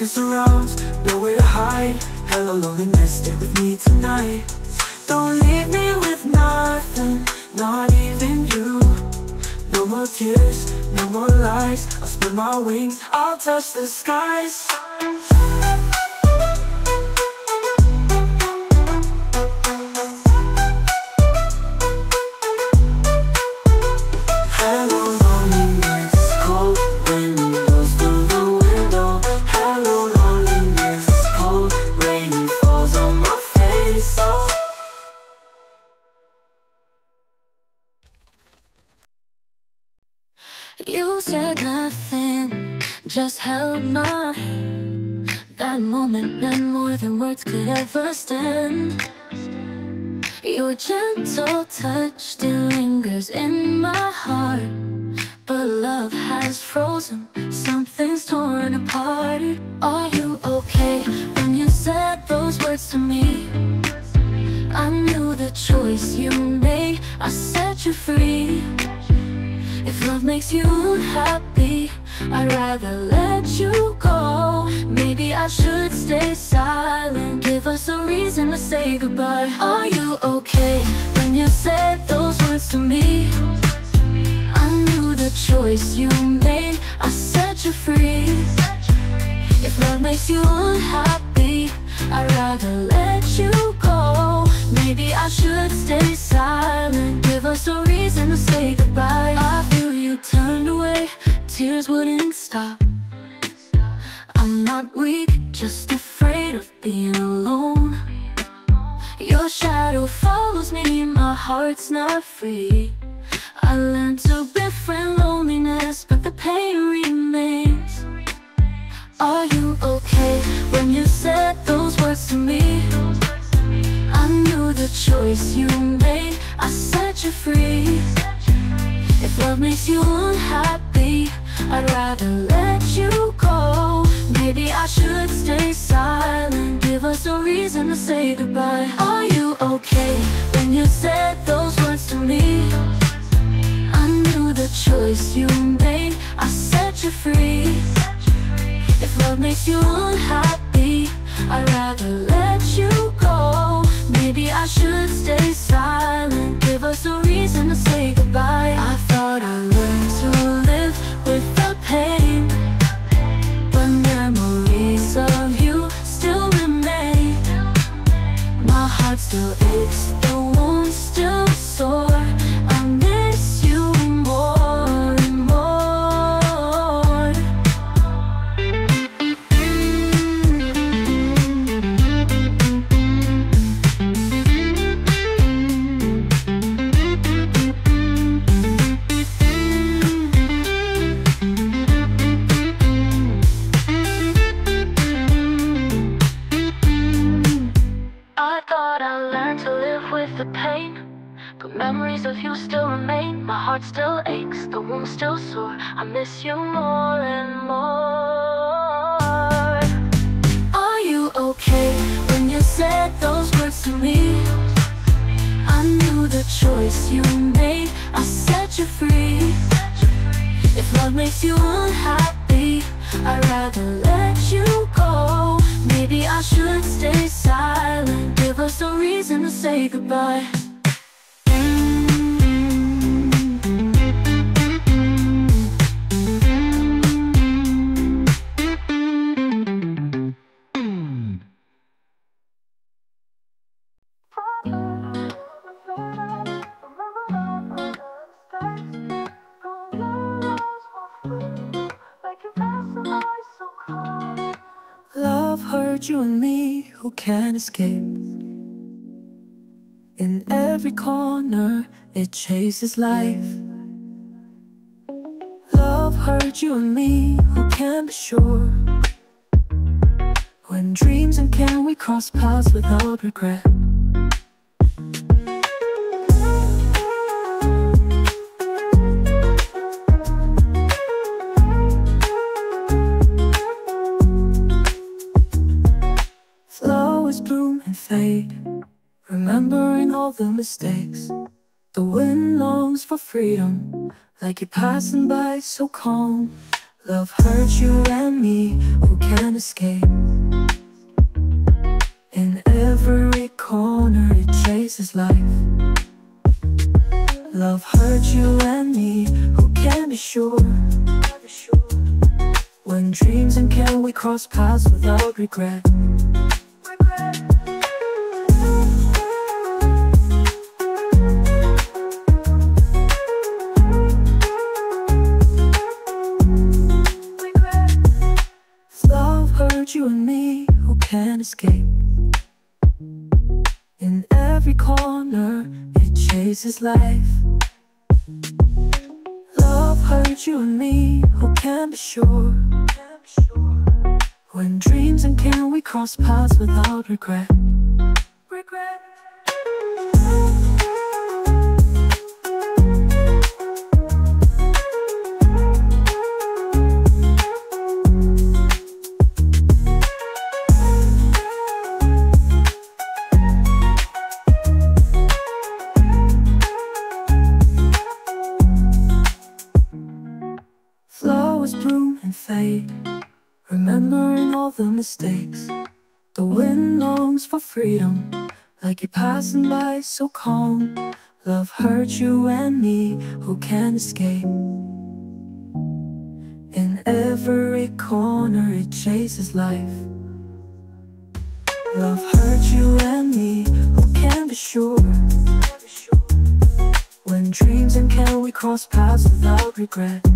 darkness surrounds, nowhere to hide. Hello loneliness, stay with me tonight. Don't leave me with nothing, not even you. No more tears, no more lies. I'll spread my wings, I'll touch the skies. choice you made I set you free If love makes you unhappy I'd rather let you go. Maybe I should stay silent. Give us a reason to say goodbye. Are you okay when you said those words to me? I knew the choice you made I set you free If love makes you unhappy I'd rather let you go. Maybe I should stay silent. Give us a reason to say goodbye. I thought I learned to live with the pain. But memories of you still remain. My heart still aches, the wounds still sore. Sore. I miss you more and more. Are you okay when you said those words to me? I knew the choice you made. I set you free. If love makes you unhappy, I'd rather let you go. Maybe I should stay silent. Give us a reason to say goodbye. You and me, who can't escape? In every corner, it chases life. Love hurt you and me, who can't be sure? When dreams and can we cross paths without regret? Remembering all the mistakes. The wind longs for freedom, like you're passing by so calm. Love hurts you and me, who can't escape. In every corner, it chases life. Love hurts you and me, who can't be sure? When dreams and can we cross paths without regret? In every corner, it chases life. Love hurt you and me, who can't be sure? When dreams and can we cross paths without regret? Regret. Mistakes. The wind longs for freedom, like you're passing by so calm. Love hurts you and me, who can't escape. In every corner, it chases life. Love hurts you and me, who can be sure? When dreams and can we cross paths without regret?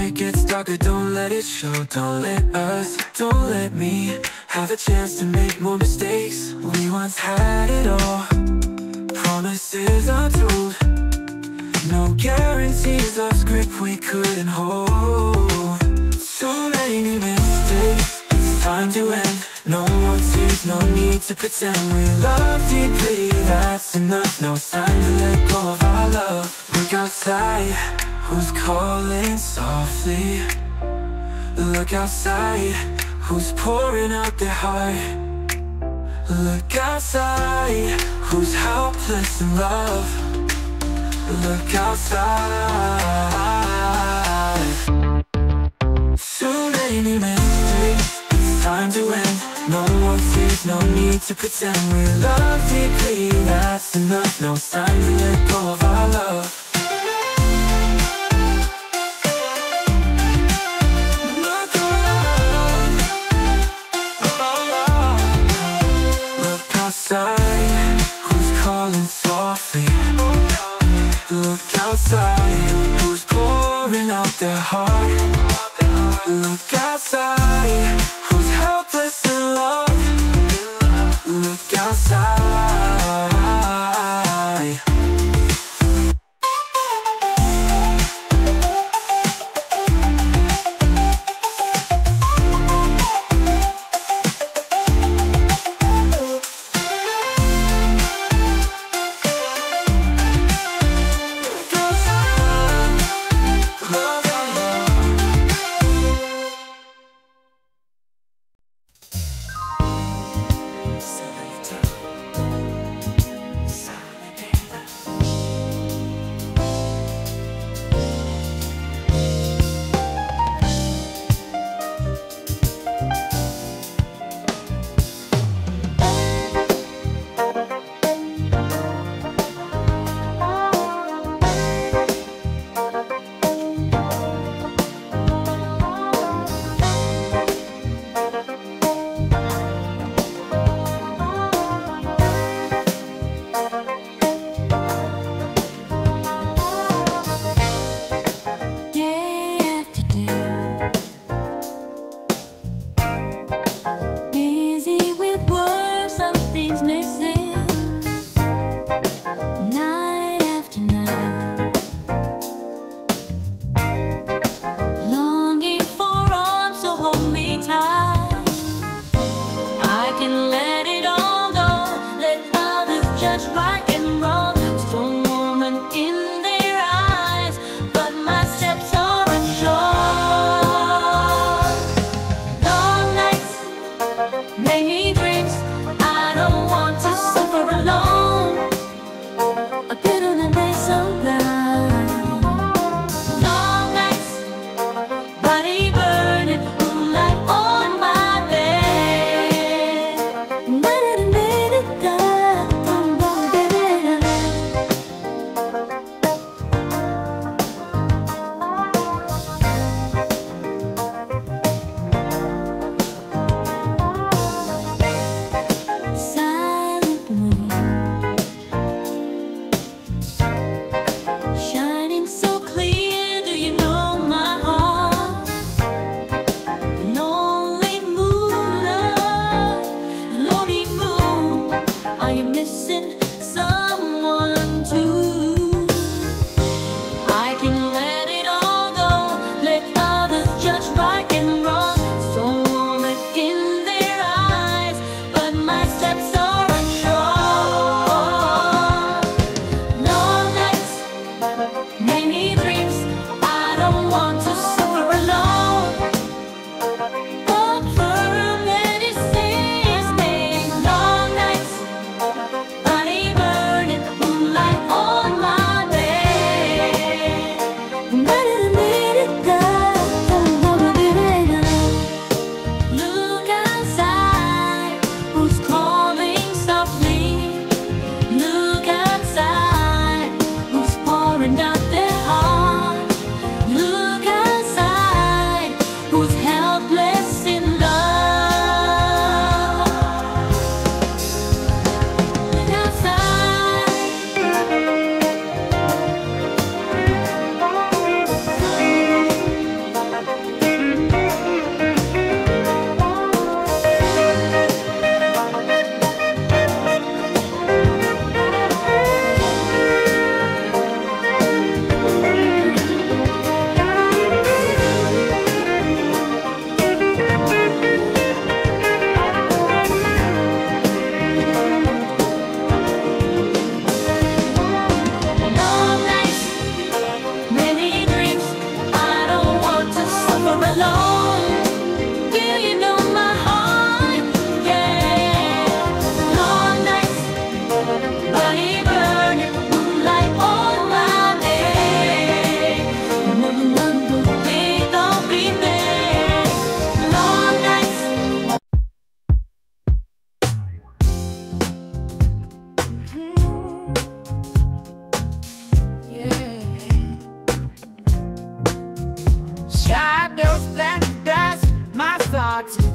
Night gets darker, don't let it show. Don't let us, don't let me Have a chance to make more mistakes. We once had it all. Promises untold No guarantees, love's grip we couldn't hold. Too many mistakes, it's time to end. No more tears, no need to pretend. We love deeply. That's enough, no time to let go of our love. Look outside, who's calling softly? Look outside, who's pouring out their heart? Look outside, who's helpless in love? Look outside. Too many mysteries, it's time to end. No more tears, no need to pretend. We love deeply That's enough, no time to let go of our love outside, who's calling softly? Look outside, who's pouring out their heart? Look outside,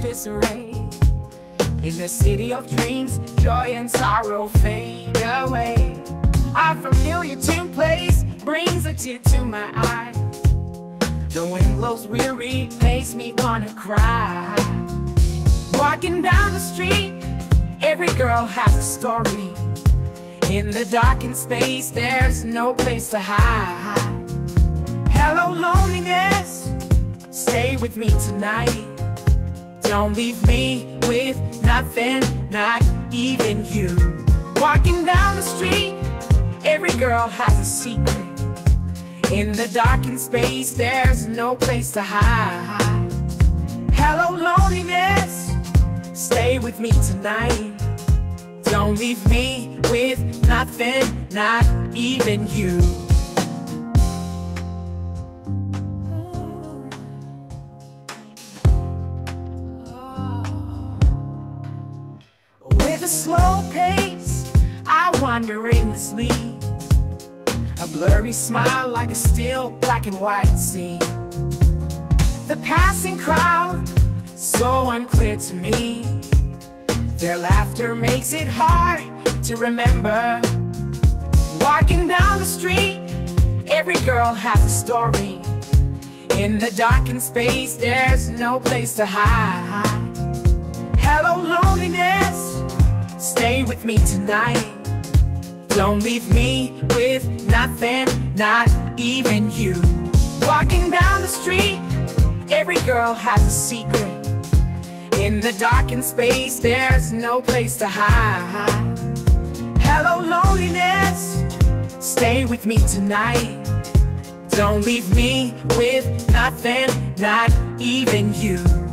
disarray In the city of dreams, joy and sorrow fade away. Our familiar tune plays, brings a tear to my eye. The wind blows weary, makes me wanna cry. Walking down the street, every girl has a story. In the darkened space, there's no place to hide. Hello loneliness, stay with me tonight Don't leave me with nothing, not even you. Walking down the street, every girl has a secret. In the darkened space, there's no place to hide. Hello loneliness, stay with me tonight. Don't leave me with nothing, not even you wander aimlessly A blurry smile like a still black and white scene. The passing crowd, so unclear to me. Their laughter makes it hard to remember. Walking down the street, every girl has a story. In the darkened space, there's no place to hide. Hello loneliness, stay with me tonight Don't leave me with nothing, not even you. Walking down the street, every girl has a secret. In the darkened space, there's no place to hide. Hello loneliness, stay with me tonight. Don't leave me with nothing, not even you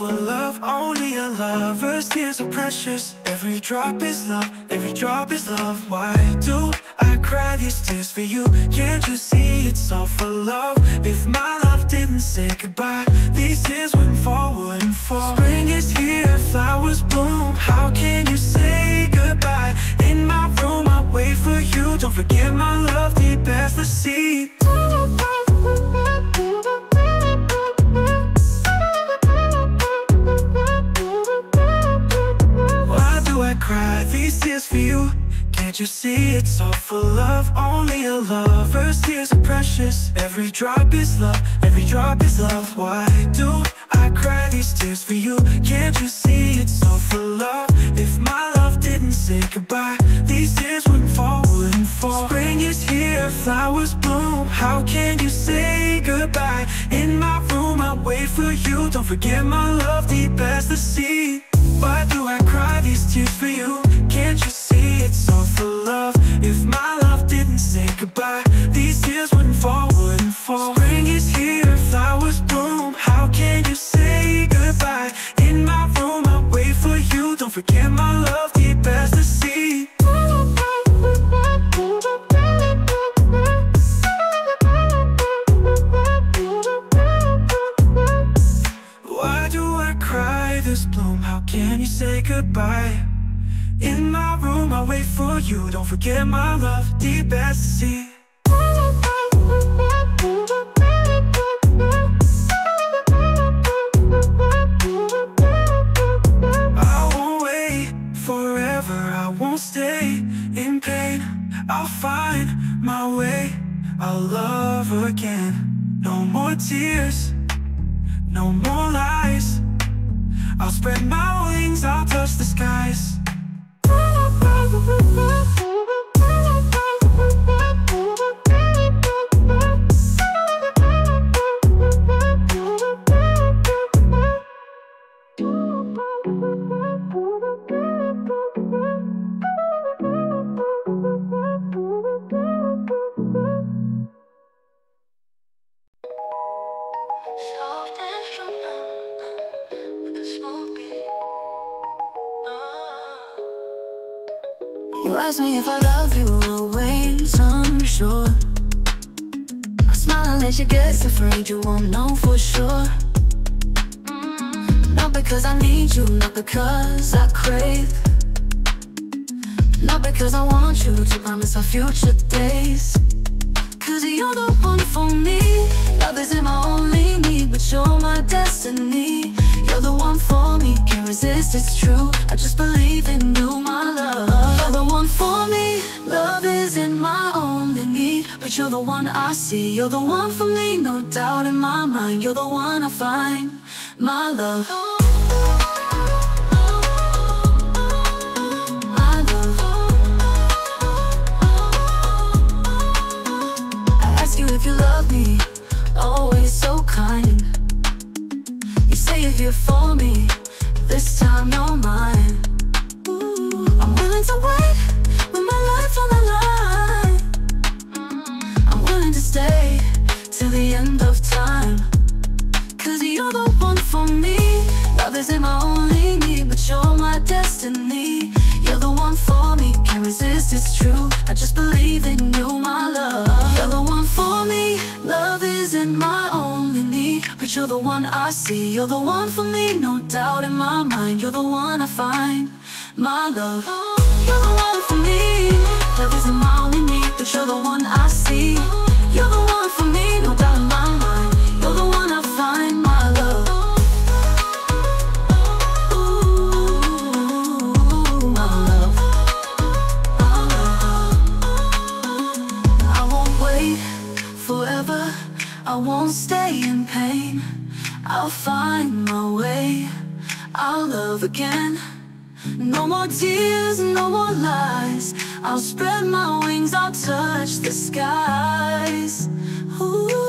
it's love only a lover's tears are precious. Every drop is love, every drop is love. Why do I cry these tears for you? Can't you see it's all for love? If my love didn't say goodbye, these tears wouldn't fall, wouldn't fall. Spring is here, flowers bloom. How can you say goodbye? In my room, I wait for you. Don't forget my love, deep as the sea. You? Can't you see it's so full of only a lover's tears are precious. Every drop is love, every drop is love. Why do I cry these tears for you? Can't you see it's so full of If my love didn't say goodbye These tears wouldn't fall, wouldn't fall. Spring is here, flowers bloom. How can you say goodbye? In my room I wait for you. Don't forget my love deep as the sea Why do I cry these tears for you? Can't you see it's all for love? If my love didn't say goodbye These tears wouldn't fall, wouldn't fall Spring is here, flowers bloom How can you say goodbye? In my room I'll wait for you Don't forget my love, goodbye? In my room, I'll wait for you. Don't forget my love, deep as the sea. I won't wait forever. I won't stay in pain. I'll find my way. I'll love again. No more tears, no more lies. I'll spread my wings, I'll touch the skies. You won't know for sure. Not because I need you, not because I crave. Not because I want you to promise our future days. Cause you're the one for me Love isn't my only need But you're my destiny You're the one for me Can't resist, it's true. I just believe in you, my love. You're the one for me Love isn't my only need. But you're the one I see You're the one for me No doubt in my mind. You're the one I find My love you're for me, this time you're mine. Ooh, I'm willing to wait with my life on the line. I'm willing to stay till the end of time. Cause you're the one for me. Love isn't my only need, but you're my destiny. You're the one for me, can't resist, it's true. I just believe in you, my love. You're the one for me. Love isn't my only but you're the one I see. You're the one for me, no doubt in my mind. You're the one I find, my love. You're the one for me. Love isn't my only need, but you're the one I see. You're the one for me, no doubt in my mind. You're the one I find, my love. Ooh, my love. My love. I won't wait forever. I won't stay in. I'll find my way. I'll love again. No more tears, no more lies. I'll spread my wings, I'll touch the skies. Ooh.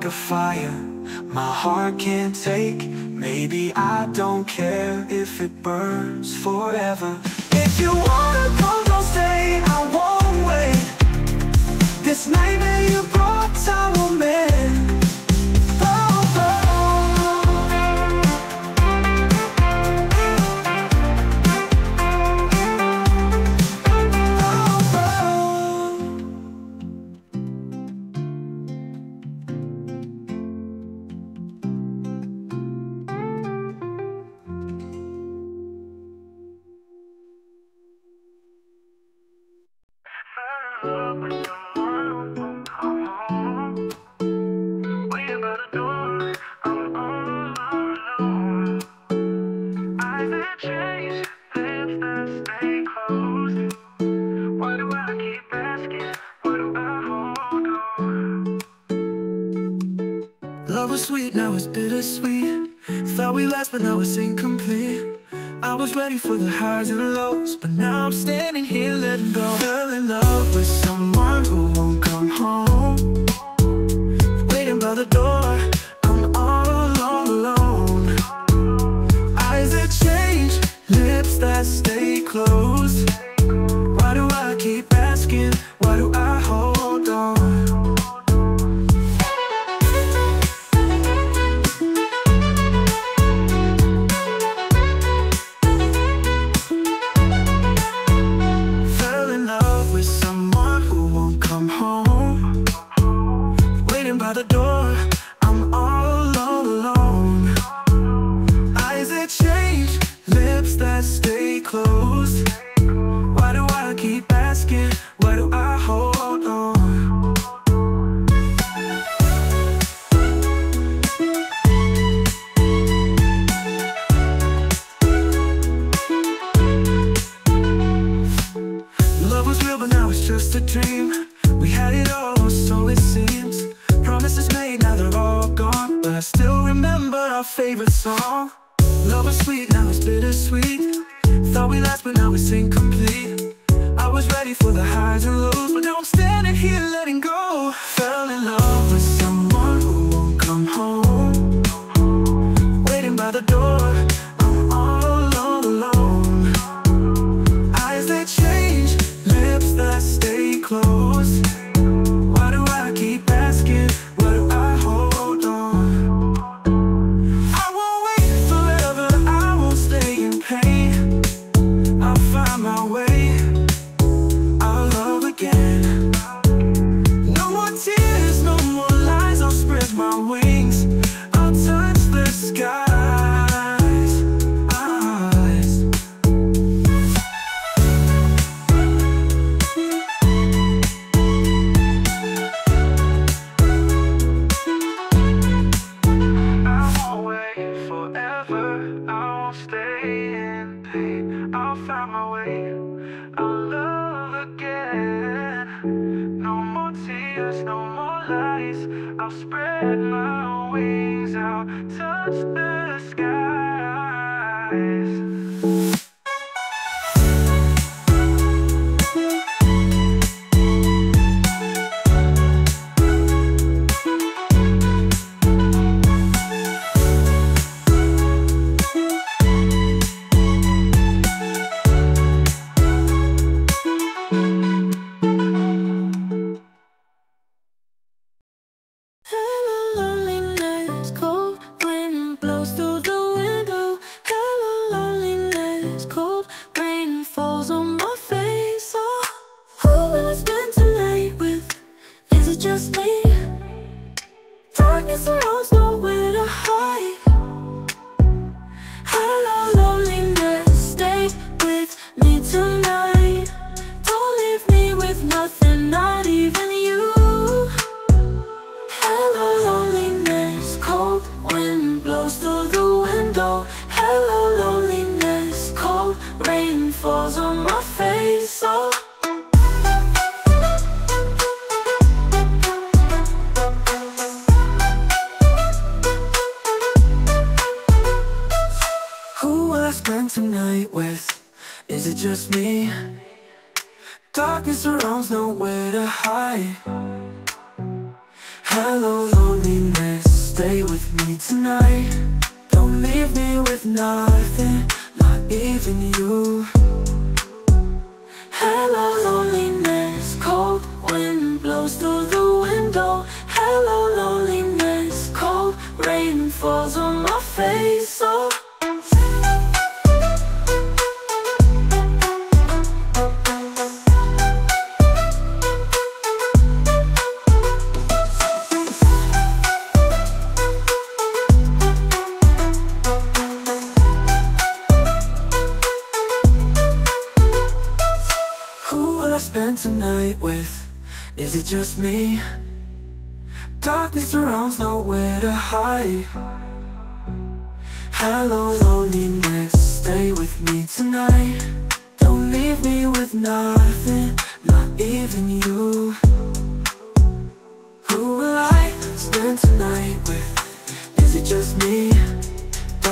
like a fire. My heart can't take Maybe I don't care if it burns forever. If you wanna come, don't stay, I won't wait. This nightmare you brought, I will mend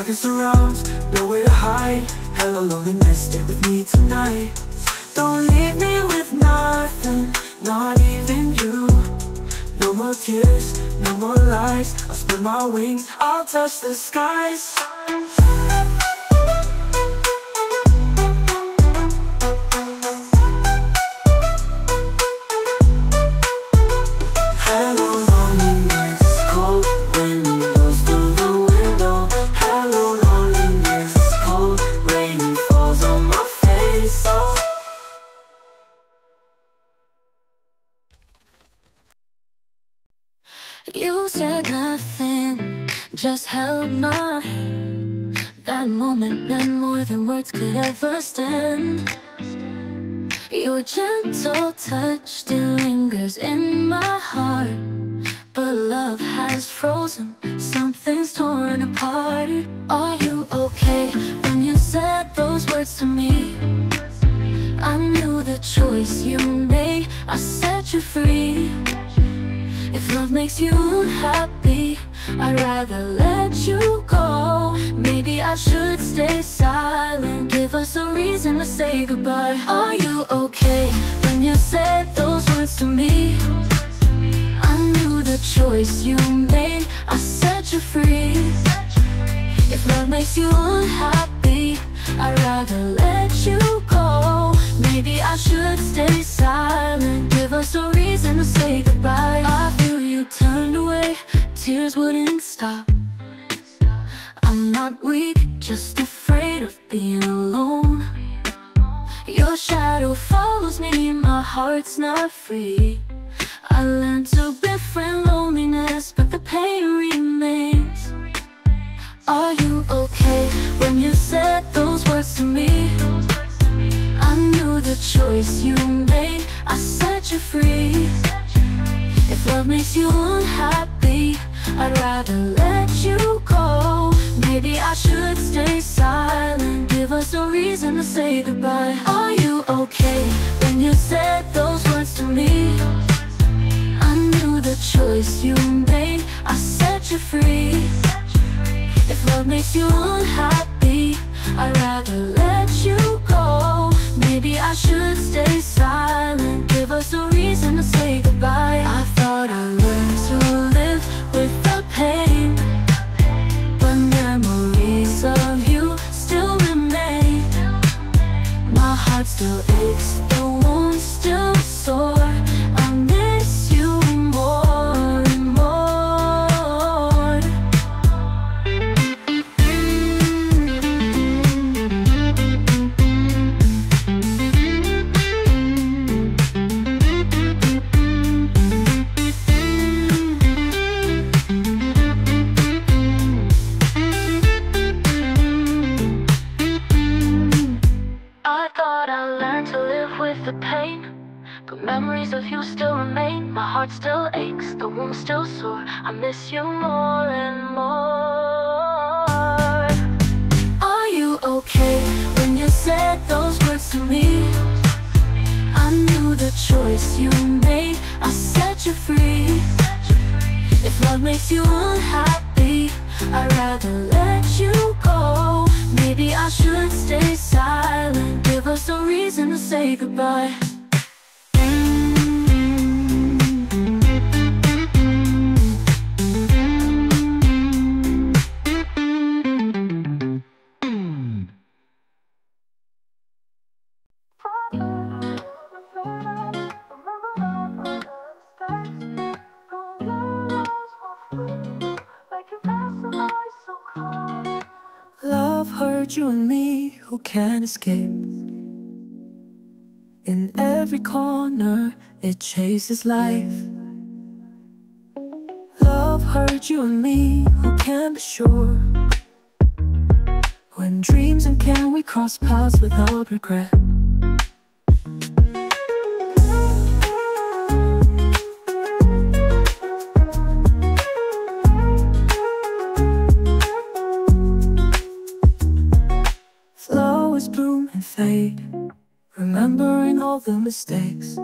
Darkness surrounds, nowhere to hide. Hello, loneliness, stay with me tonight. Don't leave me with nothing, not even you. No more tears, no more lies. I'll spread my wings, I'll touch the skies. Could ever stand. Your gentle touch still lingers in my heart. But love has frozen, something's torn apart. Are you okay when you said those words to me? I knew the choice you made, I set you free. If love makes you unhappy, I'd rather let you go. Maybe I should stay silent. Give us a reason to say goodbye. Are you okay when you said those words to me? I knew the choice you made, I set you free. If love makes you unhappy, I'd rather let you go. Maybe I should stay silent. Give us a reason to say goodbye. I feel you turned away, tears wouldn't stop. I'm not weak, just afraid of being alone. Your shadow follows me, my heart's not free. I learned to befriend loneliness, but the pain remains. Say goodbye. Are you okay when you said those words to me? I knew the choice you made. I set you free. If love makes you unhappy I'd rather let you go. Maybe I should stay silent. Give us a reason to say goodbye. I thought I you and me, who can't escape? In every corner, it chases life. Love hurt you and me, who can't be sure? When dreams and can we cross paths without regret? Remembering all the mistakes.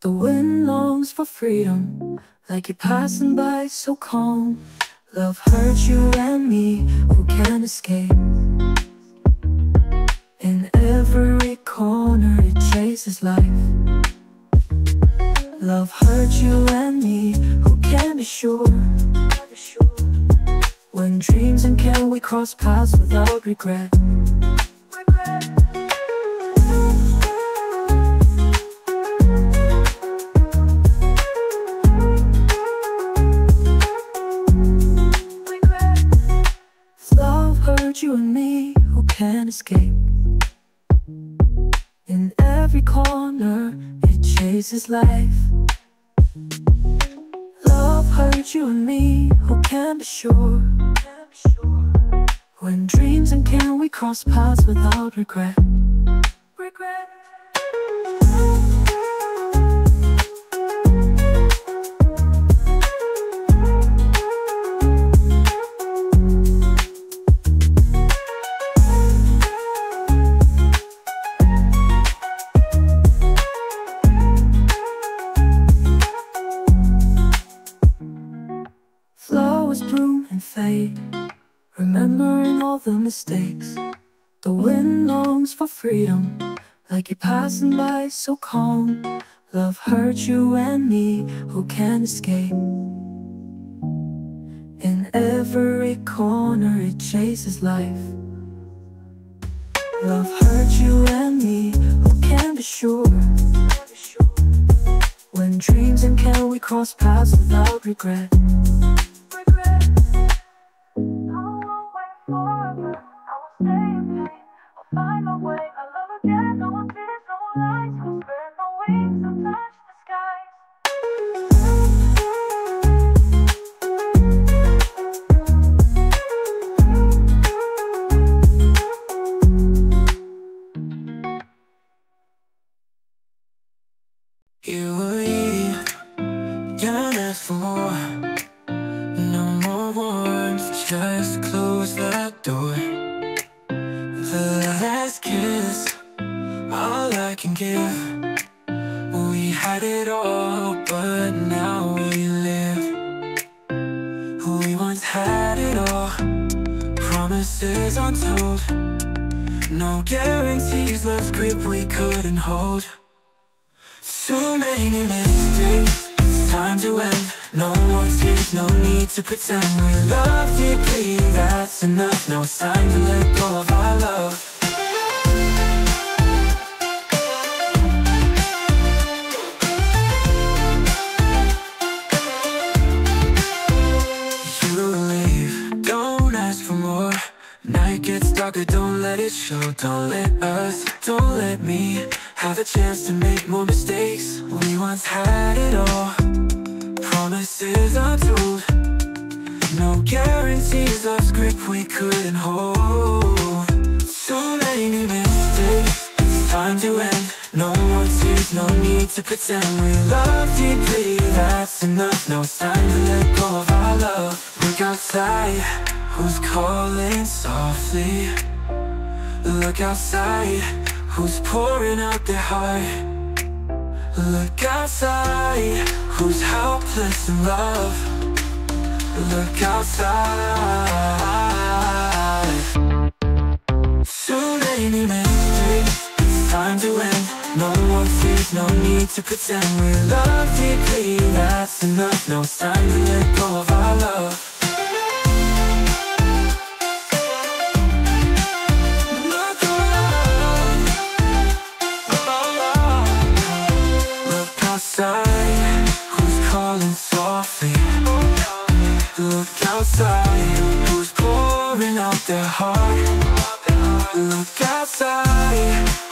The wind longs for freedom, like you're passing by so calm. Love hurts you and me, who can't escape. In every corner, it chases life. Love hurts you and me, who can be sure? When dreams and can we cross paths without regret? Life. Love hurt you and me, who can't be sure? When dreams and can we cross paths without? Regret. Mistakes. The wind longs for freedom, like you're passing by so calm. Love hurts you and me, who can't escape. In every corner, it chases life. Love hurts you and me, who can be sure? When dreams and can we cross paths without regret? For more. Night gets darker, don't let it show. Don't let us, don't let me Have a chance to make more mistakes. We once had it all. Promises untold No guarantees, love's grip we couldn't hold. Too many mistakes, it's time to end. No more tears, no need to pretend. We love deeply, that's enough. It's time to let go of our love. Look outside, who's calling softly? Look outside, who's pouring out their heart? Look outside, who's helpless in love? Look outside. Too many mistakes, it's time to end. No more fears, no need to pretend. We love deeply, that's enough. It's time to let go of our love softly? Look outside, who's pouring out their heart? Look outside,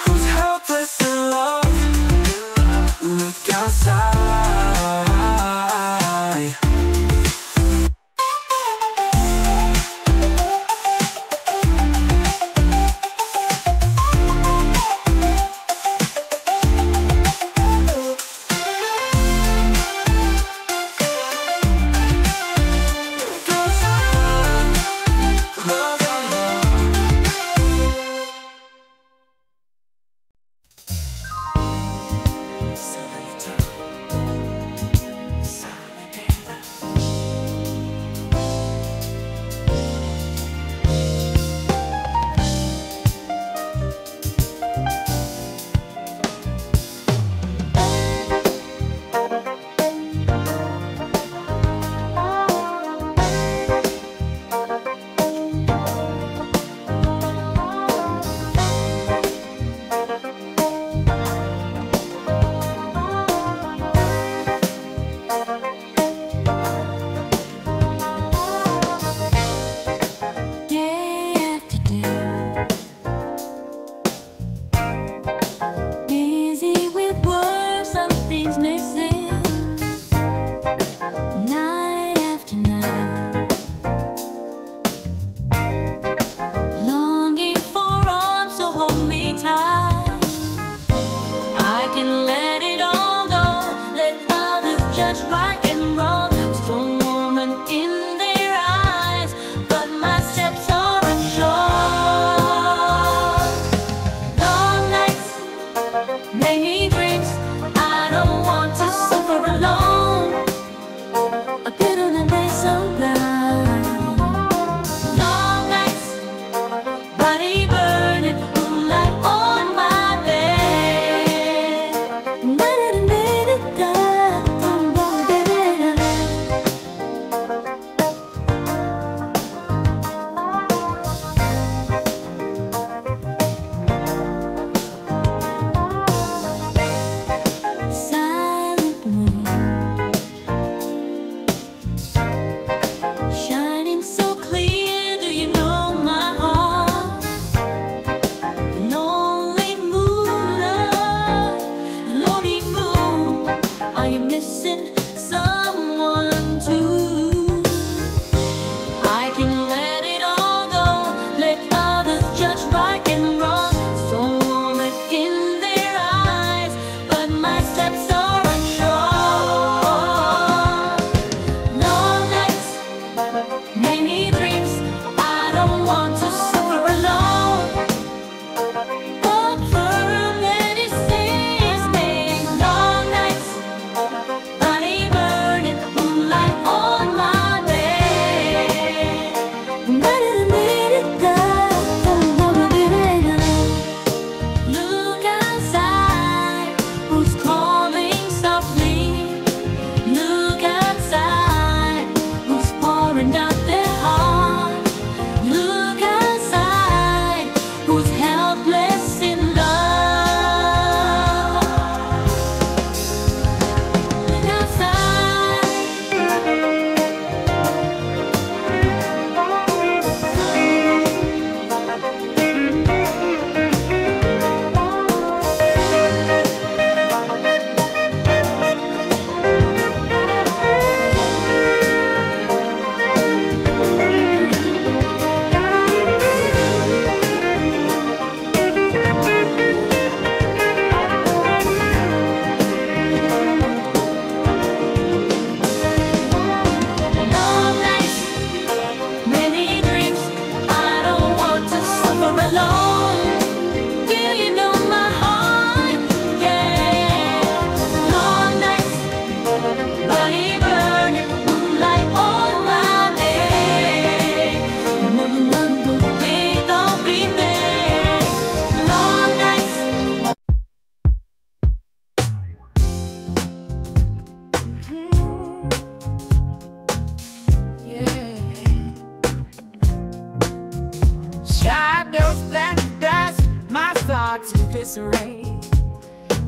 disarray.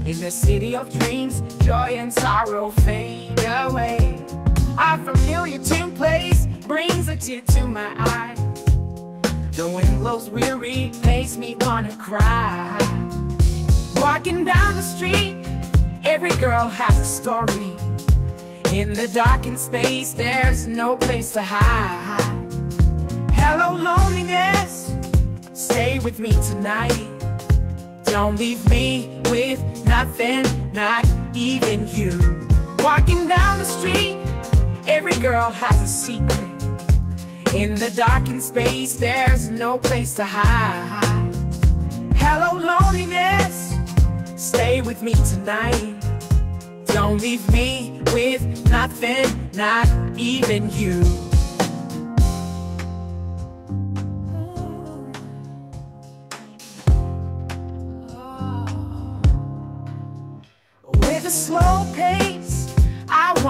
In the city of dreams, joy and sorrow fade away. Our familiar tune plays, brings a tear to my eye. The wind blows weary, makes me wanna cry. Walking down the street, every girl has a story. In the darkened space, there's no place to hide. Hello, loneliness, stay with me tonight. Don't leave me with nothing, not even you. Walking down the street, every girl has a secret. In the darkened space, there's no place to hide. Hello, loneliness, stay with me tonight. Don't leave me with nothing, not even you.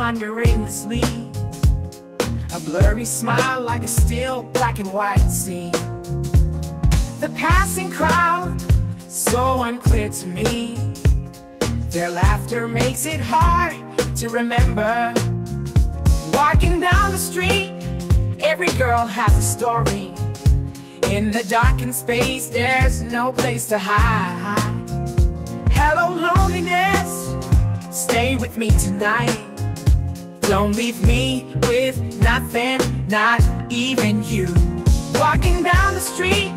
Wander aimlessly. A blurry smile like a still black and white scene. The passing crowd, so unclear to me. Their laughter makes it hard to remember. Walking down the street, every girl has a story. In the darkened space, there's no place to hide. Hello, loneliness, stay with me tonight. Don't leave me with nothing, not even you. Walking down the street,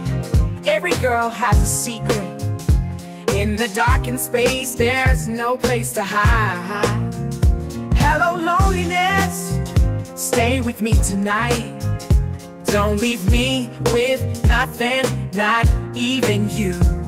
every girl has a secret. In the darkened space, there's no place to hide. Hello, loneliness, stay with me tonight. Don't leave me with nothing, not even you.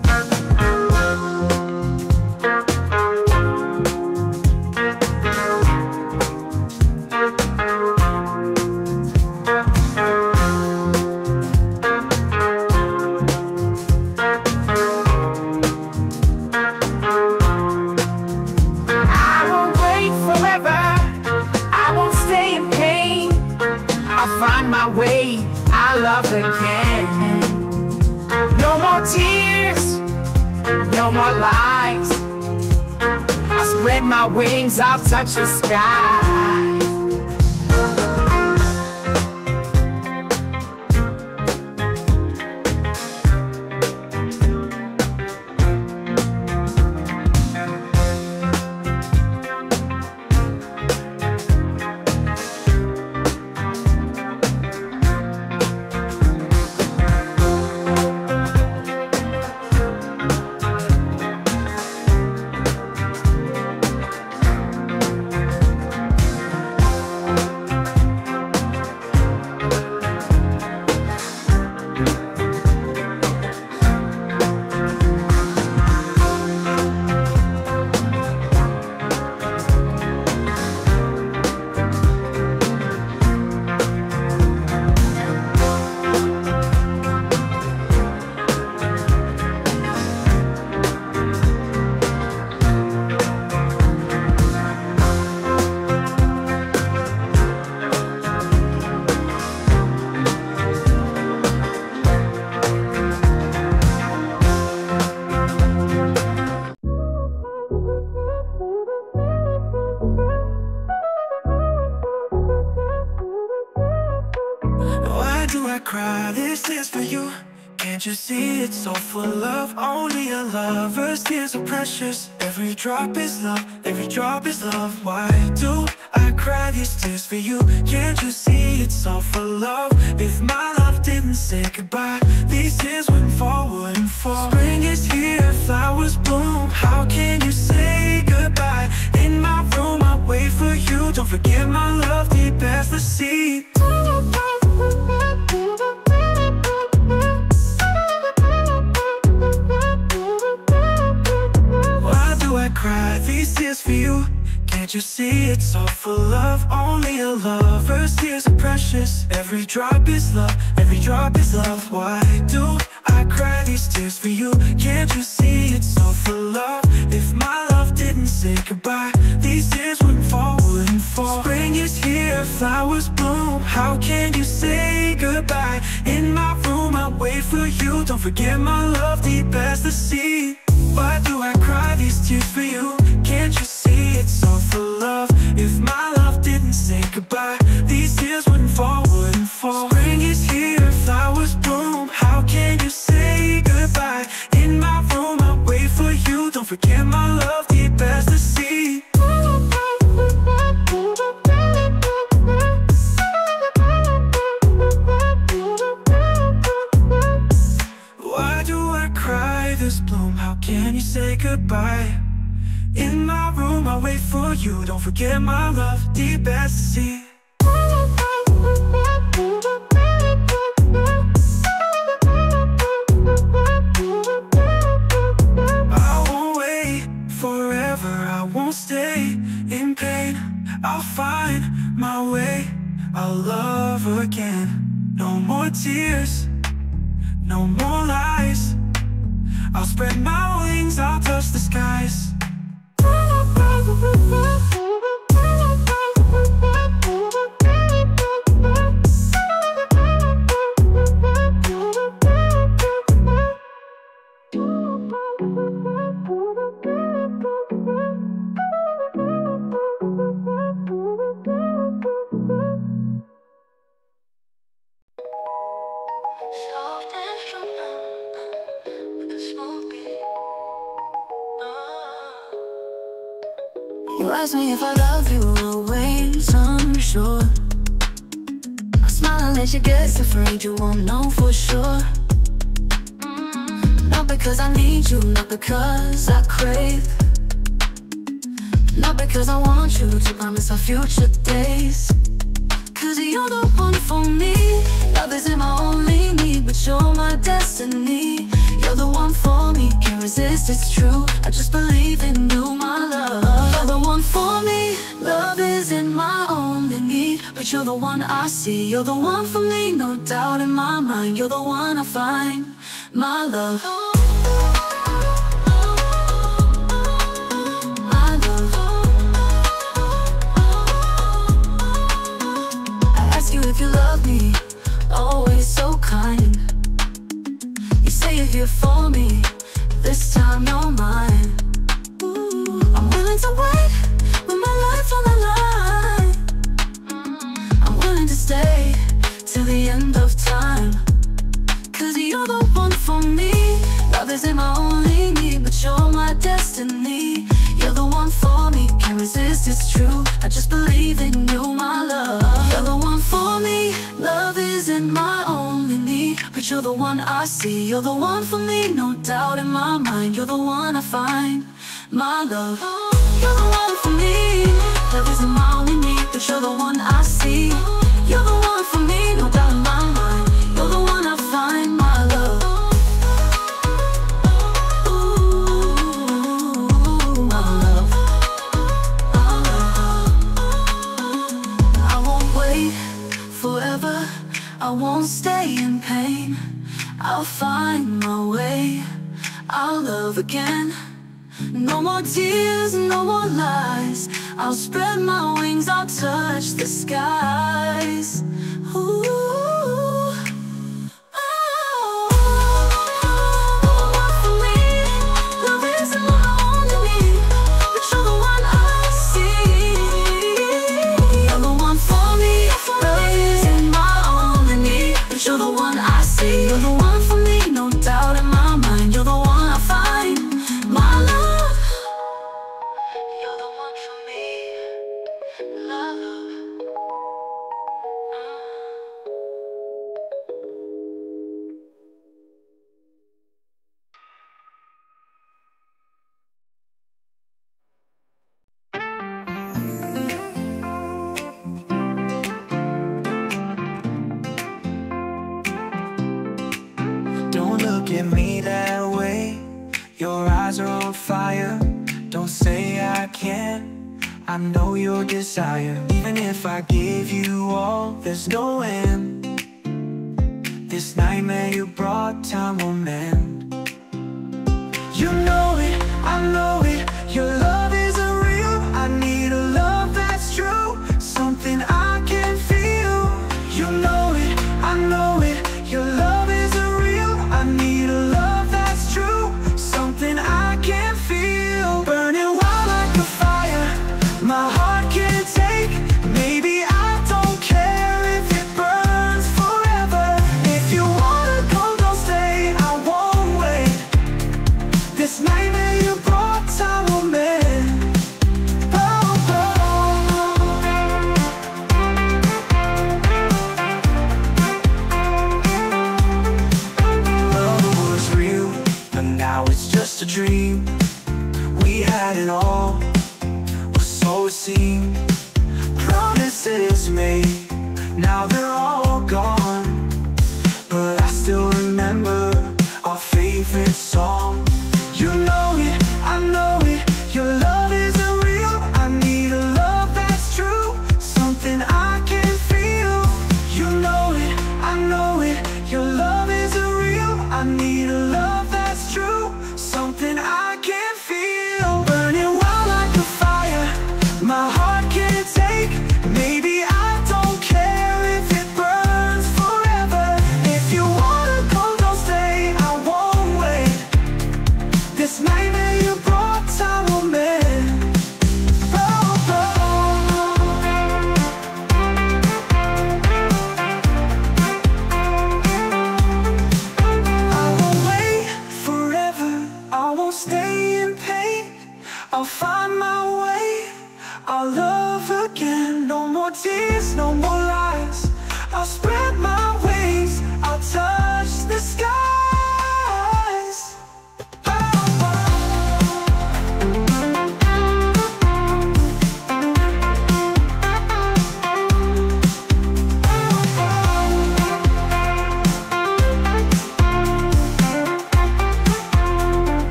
Of only a lover's tears are precious. Every drop is love, every drop is love. Why do I cry these tears for you? Can't you see it's all for love? If my love didn't say goodbye, these tears wouldn't fall, wouldn't fall. Spring is here, flowers bloom. How can you say goodbye? In my room, I wait for you. Don't forget my love deep as the sea. Cry these tears for you? Can't you see it's so full of only a lover's tears are precious? Every drop is love, every drop is love. Why do I cry these tears for you? Can't you see it's so full of? If my love didn't say goodbye, these tears wouldn't fall, wouldn't fall. Spring is here, flowers bloom. How can you say goodbye? In my room, I wait for you. Don't forget my love deep as the sea. Why do I cry these tears for you? Can't you see it's all for love? If my love didn't say goodbye These tears wouldn't fall, wouldn't fall Spring is here, flowers bloom How can you say goodbye? In my room I wait for you Don't forget my love, goodbye? In my room I wait for you. Don't forget my love, deep as the sea I won't wait forever, I won't stay in pain. I'll find my way, I'll love again. No more tears, no more lies I'll spread my wings, I'll touch the skies you won't know for sure. Not because I need you, not because I crave. Not because I want you to promise our future days. Cause you're the one for me Love isn't my only need But you're my destiny You're the one for me Can't resist, it's true I just believe in you, my love You're the one for me Love isn't my only need But you're the one I see. You're the one for me No doubt in my mind. You're the one I find My love. Oh, oh, oh, my love. I ask you if you love me, always so kind. You say you're here for me, this time you're mine. Ooh, I'm willing to wait isn't my only need, but you're my destiny. You're the one for me, can't resist, it's true. I just believe in you, my love. You're the one for me. Love isn't my only need, but you're the one I see. You're the one for me, no doubt in my mind. You're the one I find, my love. You're the one for me. Love isn't my only need, but you're the one I see. You're the one for me, no doubt won't stay in pain. I'll find my way. I'll love again. No more tears, no more lies. I'll spread my wings, I'll touch the skies. Ooh.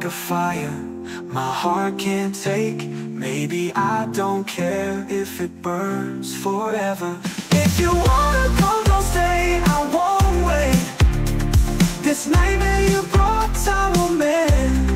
like a fire. My heart can't take Maybe I don't care if it burns forever. If you wanna go, don't stay, I won't wait. This nightmare you brought, I will mend